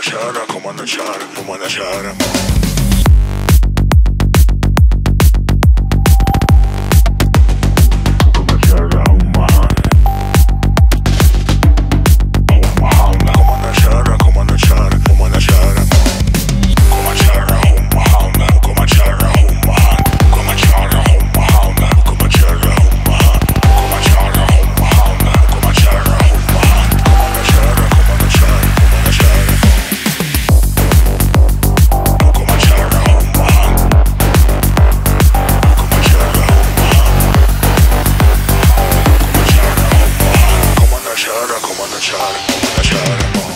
chara, como anda chara, como anda chara. come on and child. come on and shout, on.